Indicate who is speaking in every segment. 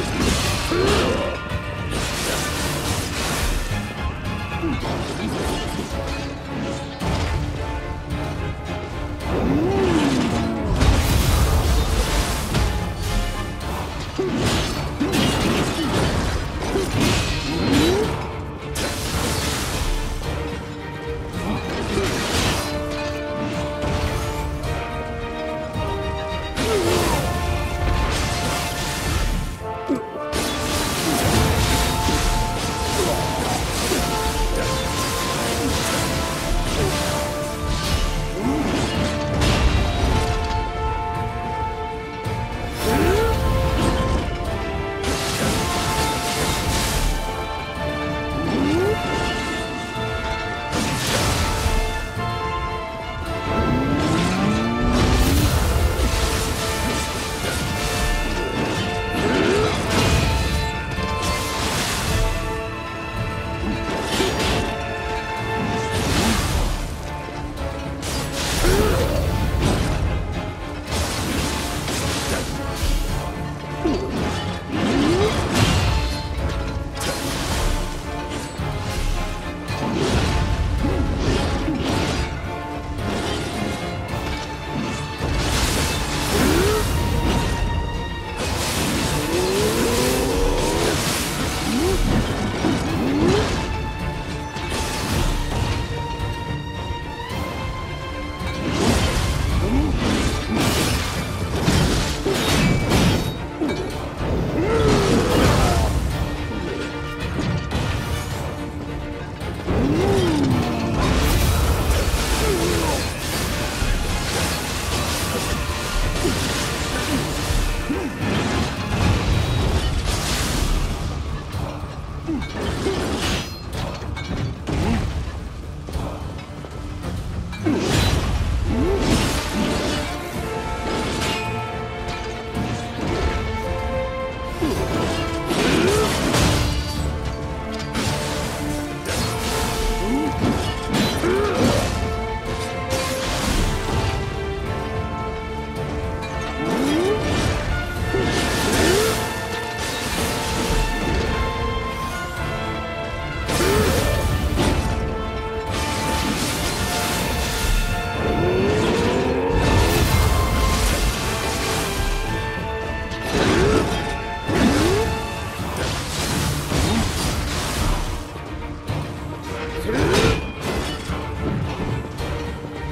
Speaker 1: Woo!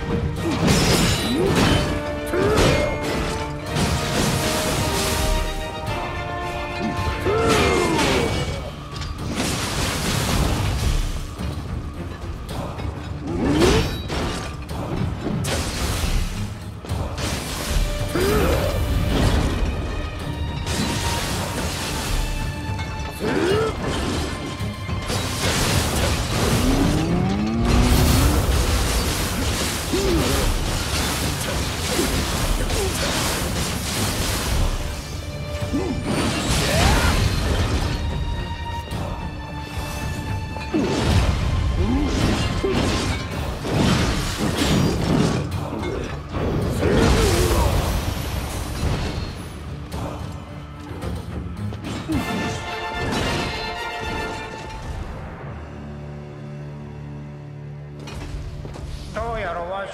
Speaker 1: Hmm.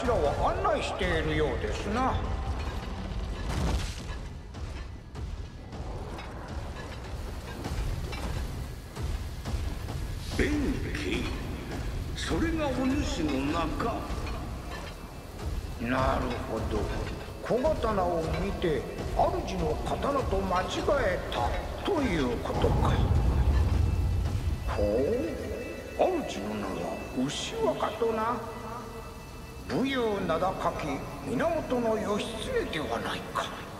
Speaker 1: 頭を案内しているようですな。
Speaker 2: 弁慶それがお主の名か
Speaker 1: なるほど。小刀を見て主の刀と間違えたということか。ほう。主の名は牛若とな武勇名高き源義経ではないか。